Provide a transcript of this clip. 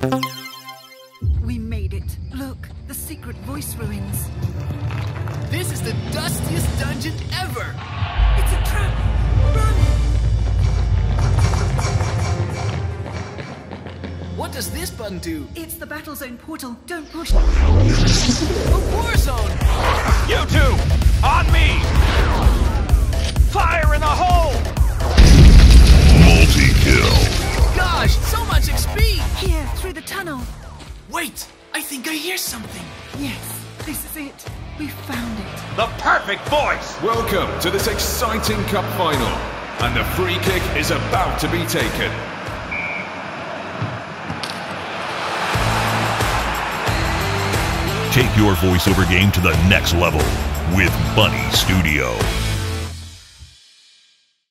We made it. Look, the secret voice ruins. This is the dustiest dungeon ever! It's a trap! Run! What does this button do? It's the battle zone portal. Don't push. A the tunnel. Wait, I think I hear something. Yes, this is it. We found it. The perfect voice! Welcome to this exciting cup final, and the free kick is about to be taken. Take your voiceover game to the next level with Bunny Studio.